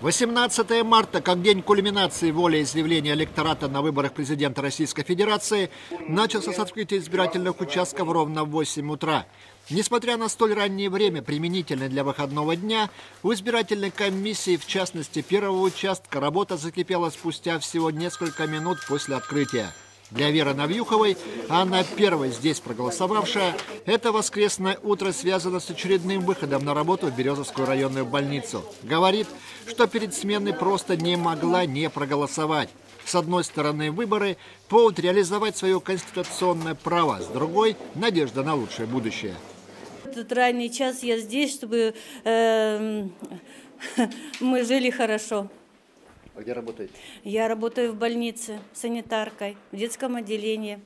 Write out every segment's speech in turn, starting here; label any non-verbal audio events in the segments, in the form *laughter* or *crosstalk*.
18 марта, как день кульминации волеизъявления электората на выборах президента Российской Федерации, начался с открытия избирательных участков ровно в 8 утра. Несмотря на столь раннее время, применительное для выходного дня, у избирательной комиссии, в частности первого участка, работа закипела спустя всего несколько минут после открытия. Для Веры Навьюховой, она первой здесь проголосовавшая, это воскресное утро связано с очередным выходом на работу в Березовскую районную больницу. Говорит, что перед сменой просто не могла не проголосовать. С одной стороны, выборы – повод реализовать свое конституционное право, с другой – надежда на лучшее будущее. Этот ранний час я здесь, чтобы э, *laughs* мы жили хорошо. А где работаете? Я работаю в больнице санитаркой, в детском отделении.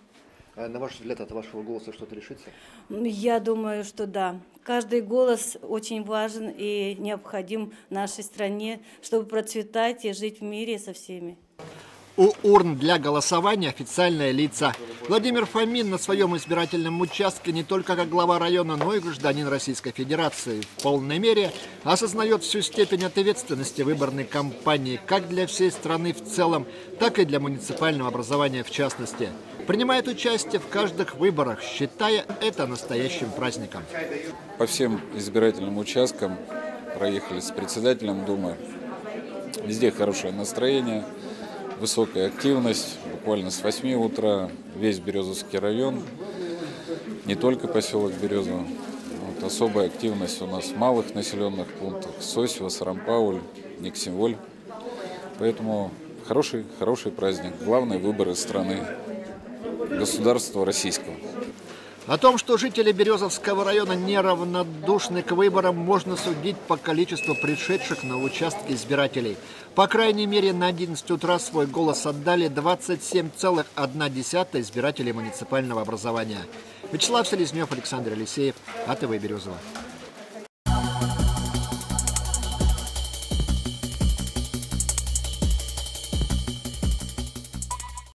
А на ваш взгляд, от вашего голоса что-то решится? Я думаю, что да. Каждый голос очень важен и необходим нашей стране, чтобы процветать и жить в мире со всеми. У урн для голосования официальные лица. Владимир Фомин на своем избирательном участке не только как глава района, но и гражданин Российской Федерации. В полной мере осознает всю степень ответственности выборной кампании как для всей страны в целом, так и для муниципального образования в частности. Принимает участие в каждых выборах, считая это настоящим праздником. По всем избирательным участкам проехали с председателем Думы. Везде хорошее настроение – высокая активность. Буквально с 8 утра весь Березовский район, не только поселок Березово. Вот особая активность у нас в малых населенных пунктах. Сосево, Сарампауль, Никсимволь. Поэтому хороший, хороший праздник. Главные выборы страны, государства российского. О том, что жители Березовского района неравнодушны к выборам, можно судить по количеству пришедших на участки избирателей. По крайней мере, на 11 утра свой голос отдали 27,1 избирателей муниципального образования. Вячеслав Селезнев, Александр Алексеев, АТВ Березово.